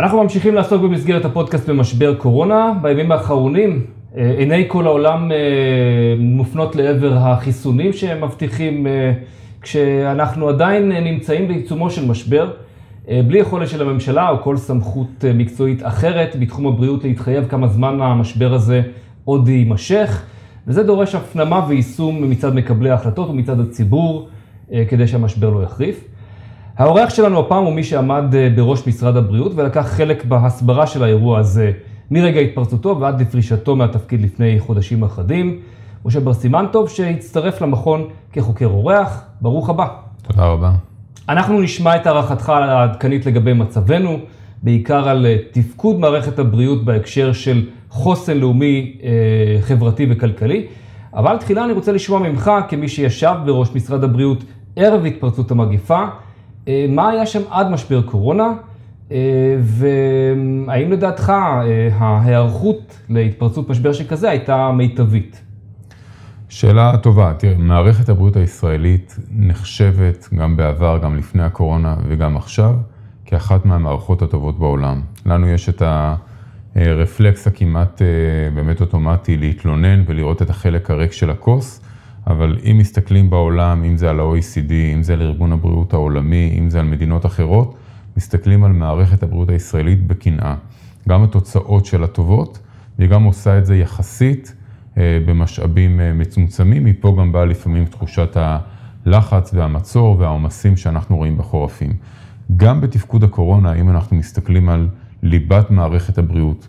אנחנו ממשיכים לעסוק במסגרת הפודקאסט במשבר קורונה. בימים האחרונים אה, עיני כל העולם אה, מופנות לעבר החיסונים שהם מבטיחים אה, כשאנחנו עדיין נמצאים בעיצומו של משבר, בלי יכולת של הממשלה או כל סמכות מקצועית אחרת בתחום הבריאות להתחייב כמה זמן המשבר הזה עוד יימשך, וזה דורש הפנמה ויישום מצד מקבלי ההחלטות ומצד הציבור כדי שהמשבר לא יחריף. האורח שלנו הפעם הוא מי שעמד בראש משרד הבריאות ולקח חלק בהסברה של האירוע הזה. מרגע התפרצותו ועד לפרישתו מהתפקיד לפני חודשים אחדים. משה בר סימנטוב שהצטרף למכון כחוקר אורח, ברוך הבא. תודה רבה. אנחנו נשמע את הערכתך העדכנית לגבי מצבנו, בעיקר על אה, תפקוד מערכת הבריאות בהקשר של חוסן לאומי, אה, חברתי וכלכלי. אבל תחילה אני רוצה לשמוע ממך, כמי שישב בראש משרד הבריאות ערב התפרצות המגיפה, אה, מה היה שם עד משבר קורונה, אה, והאם לדעתך אה, ההיערכות להתפרצות משבר שכזה הייתה מיטבית? שאלה טובה. תראה, מערכת הבריאות הישראלית נחשבת גם בעבר, גם לפני הקורונה וגם עכשיו, כאחת מהמערכות הטובות בעולם. לנו יש את הרפלקס הכמעט אה, באמת אוטומטי להתלונן ולראות את החלק הריק של הכוס, אבל אם מסתכלים בעולם, אם זה על ה-OECD, אם זה על ארגון הבריאות העולמי, אם זה על מדינות אחרות, מסתכלים על מערכת הבריאות הישראלית בקנאה. גם התוצאות שלה טובות, והיא גם עושה את זה יחסית אה, במשאבים אה, מצומצמים, מפה גם באה לפעמים תחושת הלחץ והמצור והעומסים שאנחנו רואים בחורפים. גם בתפקוד הקורונה, אם אנחנו מסתכלים על ליבת מערכת הבריאות,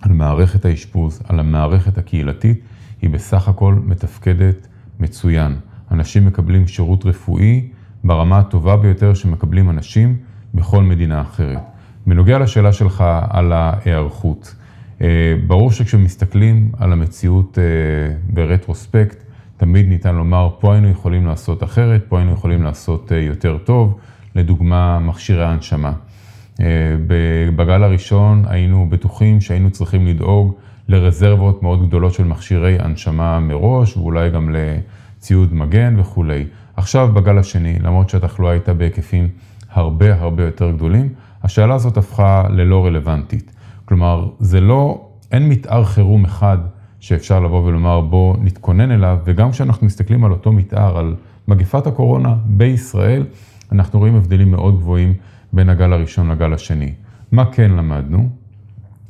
על מערכת האשפוז, על המערכת הקהילתית, היא בסך הכל מתפקדת מצוין. אנשים מקבלים שירות רפואי ברמה הטובה ביותר שמקבלים אנשים בכל מדינה אחרת. בנוגע לשאלה שלך על ההיערכות, אה, ברור שכשמסתכלים על המציאות אה, ברטרוספקט, תמיד ניתן לומר, פה היינו יכולים לעשות אחרת, פה היינו יכולים לעשות אה, יותר טוב, לדוגמה מכשירי הנשמה. בגל הראשון היינו בטוחים שהיינו צריכים לדאוג לרזרבות מאוד גדולות של מכשירי הנשמה מראש, ואולי גם לציוד מגן וכולי. עכשיו בגל השני, למרות שהתחלואה הייתה בהיקפים הרבה הרבה יותר גדולים, השאלה הזאת הפכה ללא רלוונטית. כלומר, זה לא, אין מתאר חירום אחד שאפשר לבוא ולומר בוא נתכונן אליו, וגם כשאנחנו מסתכלים על אותו מתאר, על מגפת הקורונה בישראל, אנחנו רואים הבדלים מאוד גבוהים בין הגל הראשון לגל השני. מה כן למדנו?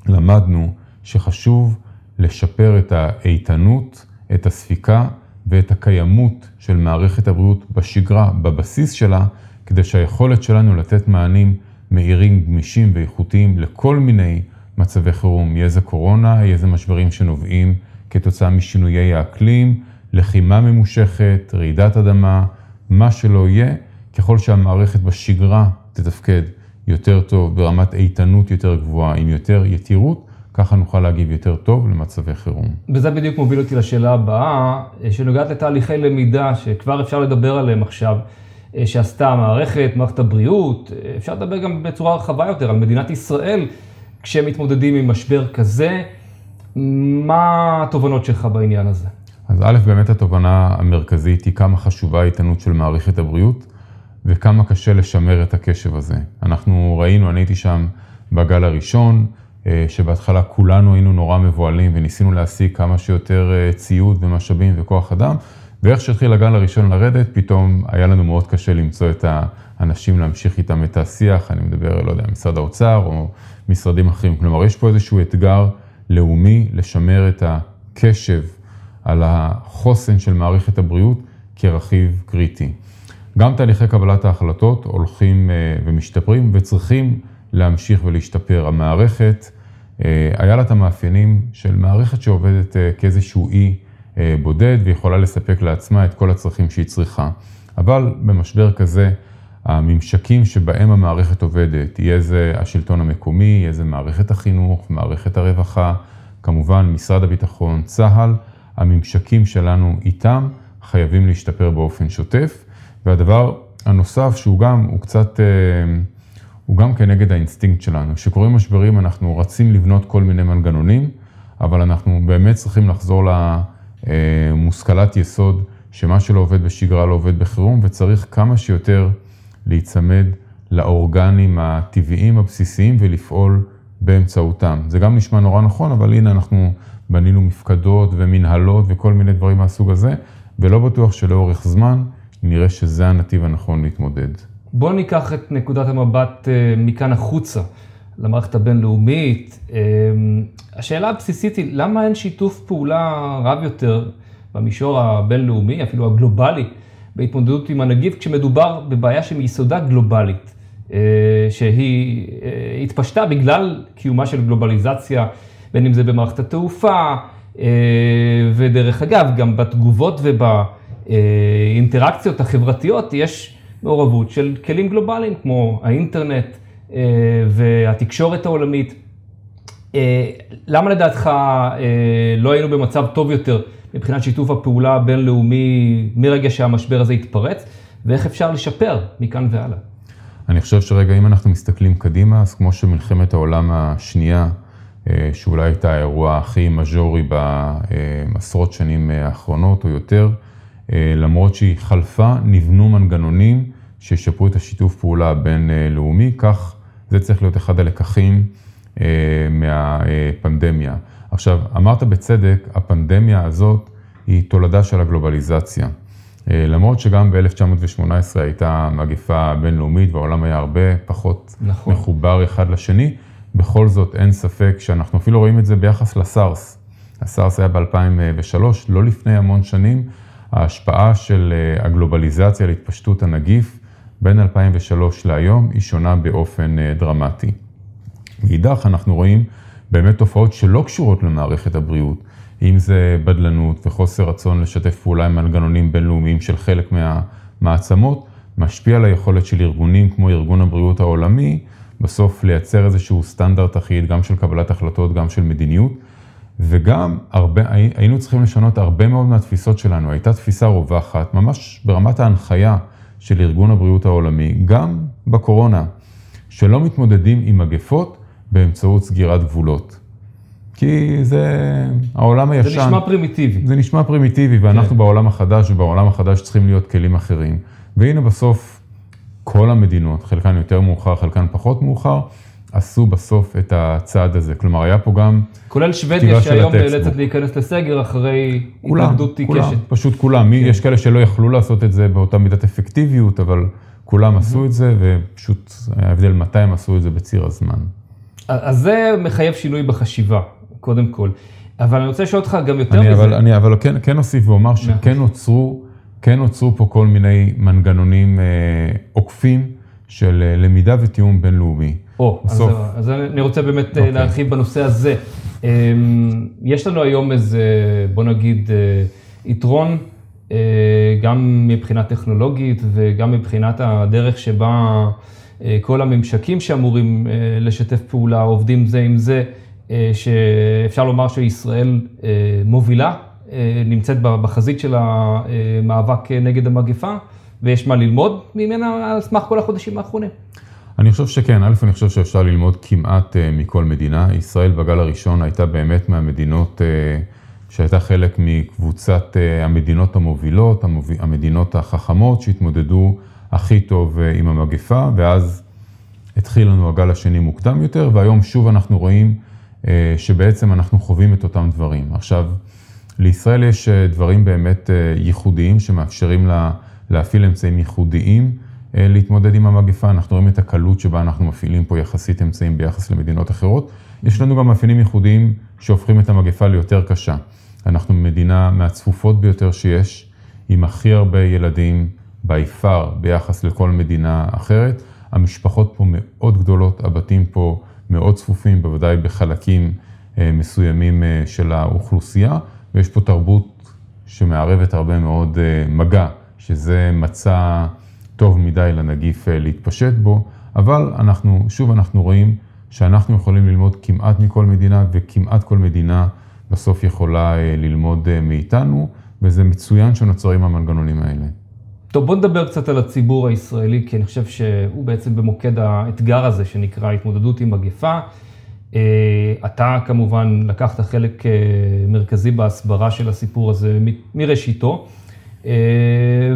למדנו שחשוב לשפר את האיתנות, את הספיקה ואת הקיימות של מערכת הבריאות בשגרה, בבסיס שלה, כדי שהיכולת שלנו לתת מענים מהירים, גמישים ואיכותיים לכל מיני מצבי חירום, יהיה זה קורונה, יהיה זה משברים שנובעים כתוצאה משינויי האקלים, לחימה ממושכת, רעידת אדמה, מה שלא יהיה, ככל שהמערכת בשגרה תתפקד יותר טוב, ברמת איתנות יותר גבוהה, עם יותר יתירות, ככה נוכל להגיב יותר טוב למצבי חירום. וזה בדיוק מוביל אותי לשאלה הבאה, שנוגעת לתהליכי למידה שכבר אפשר לדבר עליהם עכשיו. אה, שעשתה המערכת, מערכת הבריאות, אה, אפשר לדבר גם בצורה רחבה יותר על מדינת ישראל, כשמתמודדים עם משבר כזה, מה התובנות שלך בעניין הזה? אז א', באמת התובנה המרכזית היא כמה חשובה האיתנות של מערכת הבריאות, וכמה קשה לשמר את הקשב הזה. אנחנו ראינו, אני הייתי שם בגל הראשון, אה, שבהתחלה כולנו היינו נורא מבוהלים וניסינו להשיג כמה שיותר ציוד ומשאבים וכוח אדם, ואיך שהתחיל הגל הראשון לרדת, פתאום היה לנו מאוד קשה למצוא את האנשים להמשיך איתם את השיח, אני מדבר, לא יודע, משרד האוצר או משרדים אחרים. כלומר, יש פה איזשהו אתגר לאומי לשמר את הקשב על החוסן של מערכת הבריאות כרכיב קריטי. גם תהליכי קבלת ההחלטות הולכים אה, ומשתפרים וצריכים להמשיך ולהשתפר. המערכת, אה, היה לה את המאפיינים של מערכת שעובדת אה, כאיזשהו אי בודד ויכולה לספק לעצמה את כל הצרכים שהיא צריכה. אבל במשבר כזה, הממשקים שבהם המערכת עובדת, יהיה זה השלטון המקומי, יהיה זה מערכת החינוך, מערכת הרווחה, כמובן משרד הביטחון, צה"ל, הממשקים שלנו איתם חייבים להשתפר באופן שוטף. והדבר הנוסף שהוא גם, הוא קצת, אה, הוא גם כנגד האינסטינקט שלנו. כשקורים משברים אנחנו רצים לבנות כל מיני מנגנונים, אבל אנחנו באמת צריכים לחזור ל... לה... אה, יסוד שמה שלא עובד בשגרה לא עובד בחירום, וצריך כמה שיותר להיצמד לאורגנים הטבעיים הבסיסיים ולפעול באמצעותם. זה גם נשמע נורא נכון, אבל הנה אנחנו בנינו מפקדות ומנהלות וכל מיני דברים מהסוג הזה, ולא בטוח שלאורך זמן נראה שזה הנתיב הנכון להתמודד. בואו ניקח את נקודת המבט אה, מכאן החוצה, למערכת הבינלאומית. אה, השאלה הבסיסית היא, למה אין שיתוף פעולה רב יותר במישור הבינלאומי, אפילו הגלובלי, בהתמודדות עם הנגיף, כשמדובר בבעיה שמיסודה גלובלית, אה, שהיא התפשטה בגלל קיומה של גלובליזציה, בין אם זה במערכת התעופה, ודרך אגב, גם בתגובות ובאינטראקציות החברתיות יש מעורבות של כלים גלובליים כמו האינטרנט אה, והתקשורת העולמית. אה, למה לדעתך אה, לא היינו במצב טוב יותר מבחינת שיתוף הפעולה הבינלאומי מרגע שהמשבר הזה התפרץ, ואיך אפשר לשפר מכאן והלאה? אני חושב שרגע, אם אנחנו מסתכלים קדימה, אז כמו שמלחמת העולם השנייה, שאולי הייתה האירוע הכי מז'ורי בעשרות שנים האחרונות או יותר, למרות שהיא חלפה, נבנו מנגנונים שישפרו את השיתוף פעולה הבינלאומי, כך זה צריך להיות אחד הלקחים אה, מהפנדמיה. עכשיו, אמרת בצדק, הפנדמיה הזאת היא תולדה של הגלובליזציה. אה, למרות שגם ב-1918 הייתה מגפה בינלאומית והעולם היה הרבה פחות נכון. מחובר אחד לשני, בכל זאת אין ספק שאנחנו אפילו רואים את זה ביחס לסארס. הסארס היה ב-2003, לא לפני המון שנים, ההשפעה של אה, הגלובליזציה על התפשטות הנגיף בין 2003 להיום היא שונה באופן אה, דרמטי. מאידך אנחנו רואים באמת תופעות שלא קשורות למערכת הבריאות, אם זה בדלנות וחוסר רצון לשתף פעולה עם מנגנונים בינלאומיים של חלק מהמעצמות, משפיע על היכולת של ארגונים כמו ארגון הבריאות העולמי, בסוף לייצר איזשהו סטנדרט אחיד, גם של קבלת החלטות, גם של מדיניות. וגם הרבה, היינו צריכים לשנות הרבה מאוד מהתפיסות שלנו. הייתה תפיסה רווחת, ממש ברמת ההנחיה של ארגון הבריאות העולמי, גם בקורונה, שלא מתמודדים עם מגפות באמצעות סגירת גבולות. כי זה העולם הישן. זה נשמע פרימיטיבי. זה נשמע פרימיטיבי, ואנחנו כן. בעולם החדש, ובעולם החדש צריכים להיות כלים אחרים. והנה בסוף, כל המדינות, חלקן יותר מאוחר, חלקן פחות מאוחר, עשו בסוף את הצעד הזה. כלומר, היה פה גם כולל שוודיה שהיום נאלצת להיכנס לסגר אחרי התנגדות עיקשת. כולם, פשוט כולם. כן. יש כאלה שלא יכלו לעשות את זה באותה מידת אפקטיביות, אבל כולם עשו את זה, ופשוט ההבדל מתי הם עשו את זה בציר הזמן. אז זה מחייב שינוי בחשיבה, קודם כל. אבל אני רוצה לשאול אותך גם יותר אני, מזה. אבל, אני אבל כן, כן אוסיף ואומר שכן נוצרו, כן נוצרו פה כל מיני מנגנונים אה, עוקפים של אה, למידה ותיאום בינלאומי. או, אז, אז אני רוצה באמת okay. אה, אוקיי. להרחיב בנושא הזה. אמ, יש לנו היום איזה, בוא נגיד, אה, יתרון, אה, גם מבחינה טכנולוגית וגם מבחינת הדרך שבה כל הממשקים שאמורים לשתף פעולה עובדים זה עם זה, שאפשר לומר שישראל מובילה, נמצאת בחזית של המאבק נגד המגפה, ויש מה ללמוד ממנה על סמך כל החודשים האחרונים. אני חושב שכן, א', אני חושב שאפשר ללמוד כמעט uh, מכל מדינה. ישראל בגל הראשון הייתה באמת מהמדינות uh, שהייתה חלק מקבוצת uh, המדינות המובילות, המוביל, המדינות החכמות שהתמודדו הכי טוב עם המגפה, ואז התחיל לנו הגל השני מוקדם יותר, והיום שוב אנחנו רואים שבעצם אנחנו חווים את אותם דברים. עכשיו, לישראל יש דברים באמת ייחודיים שמאפשרים לה להפעיל אמצעים ייחודיים. אה, להתמודד עם המגפה, אנחנו רואים את הקלות שבה אנחנו מפעילים פה יחסית אמצעים ביחס למדינות אחרות. יש לנו גם מאפיינים ייחודיים שהופכים את המגפה ליותר קשה. אנחנו מדינה מהצפופות ביותר שיש, עם הכי הרבה ילדים by far ביחס לכל מדינה אחרת. המשפחות פה מאוד גדולות, הבתים פה מאוד צפופים, בוודאי בחלקים אה, מסוימים אה, של האוכלוסייה, ויש פה תרבות שמערבת הרבה מאוד מגע, שזה מצע... טוב מדי לנגיף אה, להתפשט בו, אבל אנחנו, שוב אנחנו רואים שאנחנו יכולים ללמוד כמעט מכל מדינה, וכמעט כל מדינה בסוף יכולה אה, ללמוד אה, מאיתנו, וזה מצוין שנוצרים המנגנונים האלה. טוב, בוא נדבר קצת על הציבור הישראלי, כי אני חושב שהוא בעצם במוקד האתגר הזה שנקרא התמודדות עם מגפה. אתה כמובן לקחת חלק מרכזי בהסברה של הסיפור הזה מראשיתו. אה,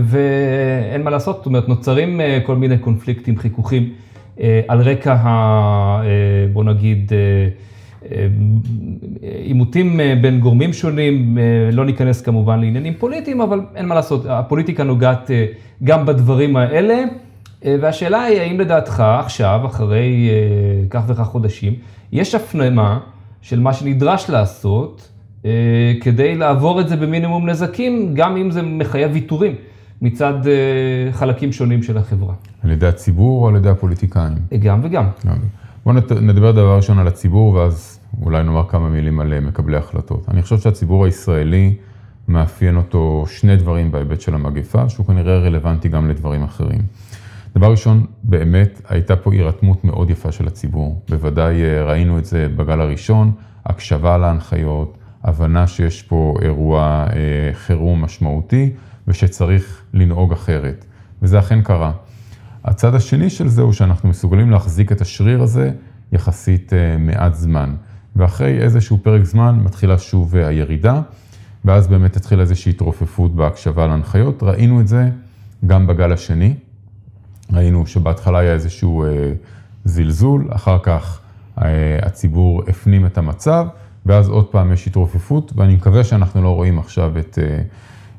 ואין מה לעשות, זאת אומרת, נוצרים אה, כל מיני קונפליקטים, חיכוכים על רקע, ה, בוא נגיד, עימותים בין גורמים שונים, לא ניכנס כמובן לעניינים פוליטיים, אבל אין מה לעשות, הפוליטיקה נוגעת גם בדברים האלה. והשאלה היא, האם לדעתך עכשיו, אחרי כך וכך חודשים, יש הפנמה של מה שנדרש לעשות אה, כדי לעבור את זה במינימום נזקים, גם אם זה מחייב ויתורים מצד אה, חלקים שונים של החברה. על ידי הציבור או על ידי הפוליטיקאים? גם וגם. בואו נדבר דבר ראשון על הציבור, ואז אולי נאמר כמה מילים על אה, מקבלי החלטות. אני חושב שהציבור הישראלי מאפיין אותו שני דברים בהיבט של המגפה, שהוא כנראה רלוונטי גם לדברים אחרים. דבר ראשון, באמת הייתה פה הירתמות מאוד יפה של הציבור. בוודאי ראינו את זה בגל הראשון, הקשבה להנחיות, הבנה שיש פה אירוע אה, חירום משמעותי ושצריך לנהוג אחרת. וזה אכן קרה. הצד השני של זה הוא שאנחנו מסוגלים להחזיק את השריר הזה יחסית אה, מעט זמן. ואחרי איזשהו פרק זמן מתחילה שוב אה, הירידה, ואז באמת התחילה איזושהי התרופפות בהקשבה להנחיות. ראינו את זה גם בגל השני. ראינו שבהתחלה היה איזשהו זלזול, אחר כך הציבור הפנים את המצב. ואז עוד פעם יש התרופפות, ואני מקווה שאנחנו לא רואים עכשיו את, אה,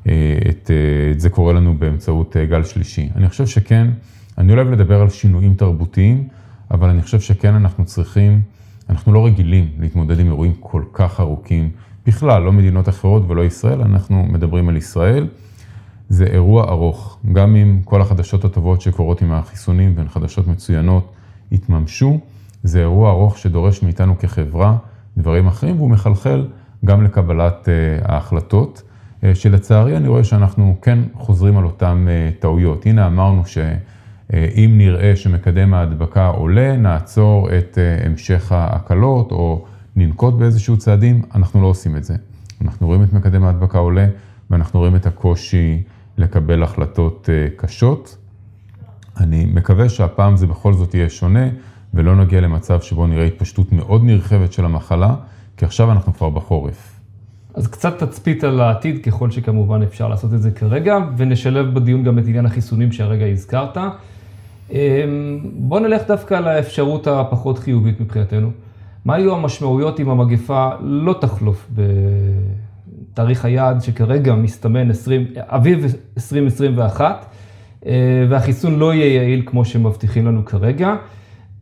אה, את, אה, את זה קורה לנו באמצעות גל שלישי. אני חושב שכן, אני אוהב לדבר על שינויים תרבותיים, אבל אני חושב שכן אנחנו צריכים, אנחנו לא רגילים להתמודד עם אירועים כל כך ארוכים, בכלל, לא מדינות אחרות ולא ישראל, אנחנו מדברים על ישראל. זה אירוע ארוך, גם אם כל החדשות הטובות שקורות עם החיסונים והן חדשות מצוינות יתממשו, זה אירוע ארוך שדורש מאיתנו כחברה דברים אחרים, והוא מחלחל גם לקבלת uh, ההחלטות, uh, שלצערי אני רואה שאנחנו כן חוזרים על אותן uh, טעויות. הנה אמרנו שאם נראה שמקדם ההדבקה עולה, נעצור את המשך ההקלות או ננקוט באיזשהו צעדים, אנחנו לא עושים את זה. אנחנו רואים את מקדם ההדבקה עולה ואנחנו רואים את הקושי לקבל החלטות קשות. אני מקווה שהפעם זה בכל זאת יהיה שונה. ולא נגיע למצב שבו נראה התפשטות מאוד נרחבת של המחלה, כי עכשיו אנחנו כבר בחורף. אז קצת תצפית על העתיד, ככל שכמובן אפשר לעשות את זה כרגע, ונשלב בדיון גם את עניין החיסונים שהרגע הזכרת. אמ, בוא נלך דווקא על האפשרות הפחות חיובית מבחינתנו. מה יהיו המשמעויות אם המגפה לא תחלוף בתאריך היעד שכרגע מסתמן 20, אביב 2021, אה, והחיסון לא יהיה יעיל כמו שמבטיחים לנו כרגע?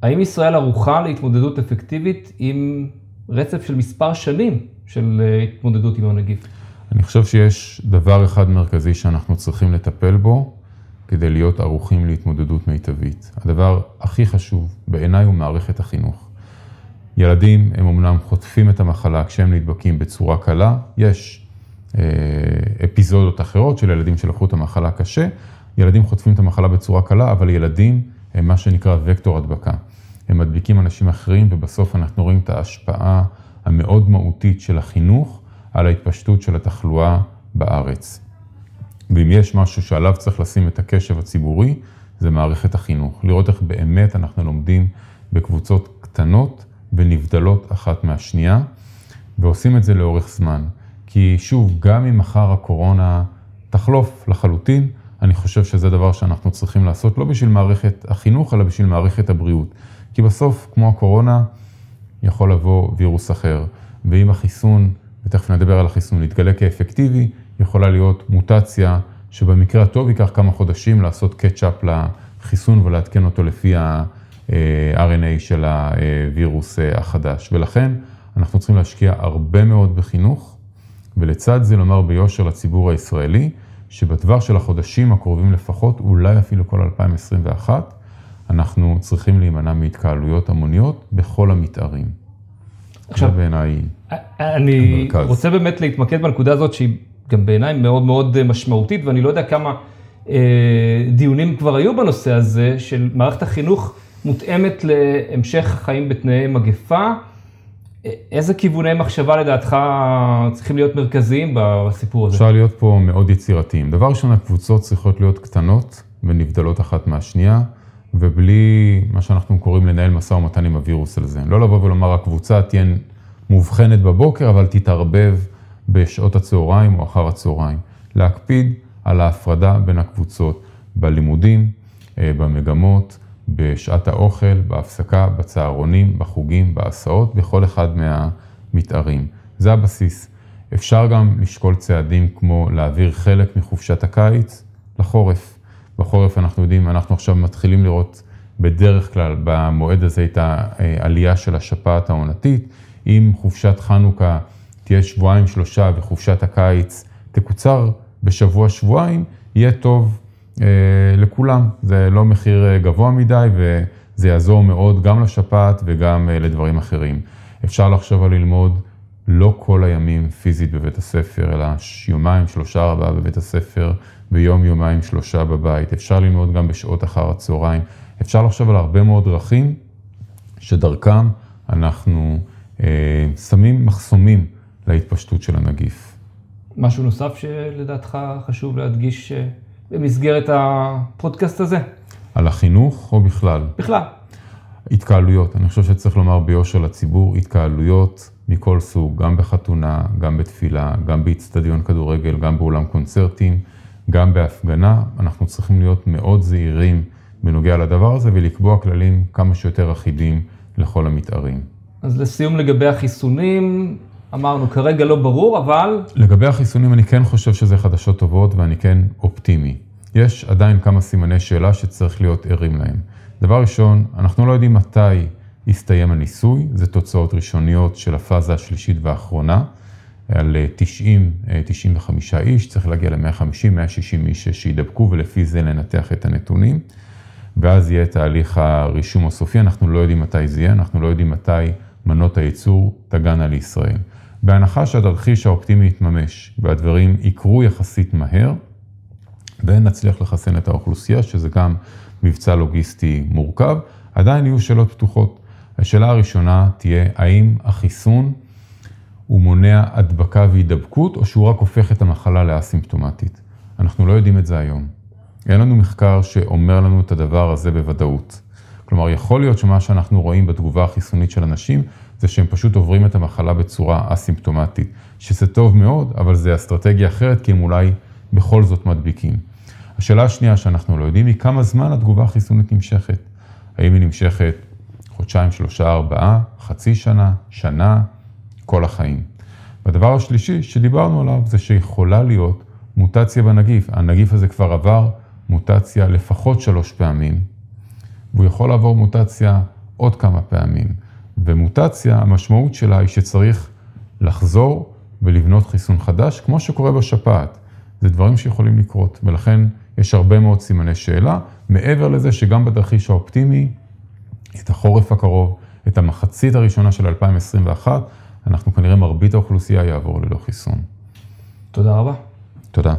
האם ישראל ערוכה להתמודדות אפקטיבית עם רצף של מספר שנים של אה, התמודדות עם הנגיף? אני חושב שיש דבר אחד מרכזי שאנחנו צריכים לטפל בו כדי להיות ערוכים להתמודדות מיטבית. הדבר הכי חשוב בעיניי הוא מערכת החינוך. ילדים הם אמנם חוטפים את המחלה כשהם נדבקים בצורה קלה, יש אה, אפיזודות אחרות של ילדים שלקחו את המחלה קשה, ילדים חוטפים את המחלה בצורה קלה, אבל ילדים הם מה שנקרא וקטור הדבקה. הם מדביקים אנשים אחרים, ובסוף אנחנו רואים את ההשפעה המאוד מהותית של החינוך על ההתפשטות של התחלואה בארץ. ואם יש משהו שעליו צריך לשים את הקשב הציבורי, זה מערכת החינוך. לראות איך באמת אנחנו לומדים בקבוצות קטנות ונבדלות אחת מהשנייה, ועושים את זה לאורך זמן. כי שוב, גם אם מחר הקורונה תחלוף לחלוטין, אני חושב שזה דבר שאנחנו צריכים לעשות לא בשביל מערכת החינוך, אלא בשביל מערכת הבריאות. כי בסוף, כמו הקורונה, יכול לבוא וירוס אחר. ואם החיסון, ותכף נדבר על החיסון, יתגלה כאפקטיבי, יכולה להיות מוטציה שבמקרה הטוב ייקח כמה חודשים לעשות קצ'אפ לחיסון ולעדכן אותו לפי ה-RNA של הווירוס החדש. ולכן אנחנו צריכים להשקיע הרבה מאוד בחינוך, ולצד זה לומר ביושר לציבור הישראלי, שבטווח של החודשים הקרובים לפחות, אולי אפילו כל 2021, אנחנו צריכים להימנע מהתקהלויות המוניות בכל המתארים. עכשיו, זה בעיניי אני המרכז. רוצה באמת להתמקד בנקודה הזאת שהיא גם בעיניי מאוד מאוד משמעותית, ואני לא יודע כמה אה, דיונים כבר היו בנושא הזה, של מערכת החינוך מותאמת להמשך חיים בתנאי מגפה. איזה כיווני מחשבה לדעתך צריכים להיות מרכזיים בסיפור הזה? אפשר להיות פה מאוד יצירתיים. דבר ראשון, הקבוצות צריכות להיות קטנות ונבדלות אחת מהשנייה. ובלי מה שאנחנו קוראים לנהל משא ומתן עם הווירוס על זה. לא לבוא ולומר, הקבוצה תהיה מובחנת בבוקר, אבל תתערבב בשעות הצהריים או אחר הצהריים. להקפיד על ההפרדה בין הקבוצות בלימודים, אה, במגמות, בשעת האוכל, בהפסקה, בצהרונים, בחוגים, בהסעות, בכל אחד מהמתארים. זה הבסיס. אפשר גם לשקול צעדים כמו להעביר חלק מחופשת הקיץ לחורף. בחורף אנחנו יודעים, אנחנו עכשיו מתחילים לראות בדרך כלל במועד הזה את העלייה של השפעת העונתית. אם חופשת חנוכה תהיה שבועיים שלושה וחופשת הקיץ תקוצר בשבוע שבועיים, יהיה טוב אה, לכולם. זה לא מחיר אה, גבוה מדי וזה יעזור מאוד גם לשפעת וגם אה, לדברים אחרים. אפשר לחשוב על ללמוד לא כל הימים פיזית בבית הספר, אלא יומיים, שלושה, ארבעה בבית הספר, ויום, יומיים, שלושה בבית. אפשר ללמוד גם בשעות אחר הצהריים. אפשר לחשוב על הרבה מאוד דרכים שדרכם אנחנו אה, שמים מחסומים להתפשטות של הנגיף. משהו נוסף שלדעתך חשוב להדגיש אה, במסגרת הפודקאסט הזה? על החינוך או בכלל? בכלל. התקהלויות, אני חושב שצריך לומר ביושר לציבור, התקהלויות מכל סוג, גם בחתונה, גם בתפילה, גם באיצטדיון כדורגל, גם באולם קונצרטים, גם בהפגנה, אנחנו צריכים להיות מאוד זהירים בנוגע לדבר הזה ולקבוע כללים כמה שיותר אחידים לכל המתארים. אז לסיום לגבי החיסונים, אמרנו כרגע לא ברור, אבל... לגבי החיסונים אני כן חושב שזה חדשות טובות ואני כן אופטימי. יש עדיין כמה סימני שאלה שצריך להיות ערים להם. דבר ראשון, אנחנו לא יודעים מתי יסתיים הניסוי, זה תוצאות ראשוניות של הפאזה השלישית והאחרונה, על 90-95 איש, צריך להגיע ל-150-160 איש שידבקו ולפי זה לנתח את הנתונים. ואז יהיה תהליך הרישום הסופי, אנחנו לא יודעים מתי זה יהיה, אנחנו לא יודעים מתי מנות הייצור תגענה לישראל. בהנחה שהתרחיש האופטימי יתממש והדברים יקרו יחסית מהר, ונצליח לחסן את האוכלוסייה, שזה גם מבצע לוגיסטי מורכב, עדיין יהיו שאלות פתוחות. השאלה הראשונה תהיה, האם החיסון הוא מונע הדבקה והידבקות, או שהוא רק הופך את המחלה לאסימפטומטית? אנחנו לא יודעים את זה היום. אין לנו מחקר שאומר לנו את הדבר הזה בוודאות. כלומר, יכול להיות שמה שאנחנו רואים בתגובה החיסונית של אנשים, זה שהם פשוט עוברים את המחלה בצורה אסימפטומטית, שזה טוב מאוד, אבל זה אסטרטגיה אחרת, כי הם אולי בכל זאת מדביקים. השאלה השנייה שאנחנו לא יודעים היא כמה זמן התגובה החיסונית נמשכת. האם היא נמשכת חודשיים, שלושה, ארבעה, חצי שנה, שנה, כל החיים. והדבר השלישי שדיברנו עליו זה שיכולה להיות מוטציה בנגיף. הנגיף הזה כבר עבר מוטציה לפחות שלוש פעמים, והוא יכול לעבור מוטציה עוד כמה פעמים. ומוטציה, המשמעות שלה היא שצריך לחזור ולבנות חיסון חדש, כמו שקורה בשפעת. זה דברים שיכולים לקרות, ולכן יש הרבה מאוד סימני שאלה, מעבר לזה שגם בתרחיש האופטימי, את החורף הקרוב, את המחצית הראשונה של 2021, אנחנו כנראה מרבית האוכלוסייה יעבור ללא חיסון. תודה רבה. תודה.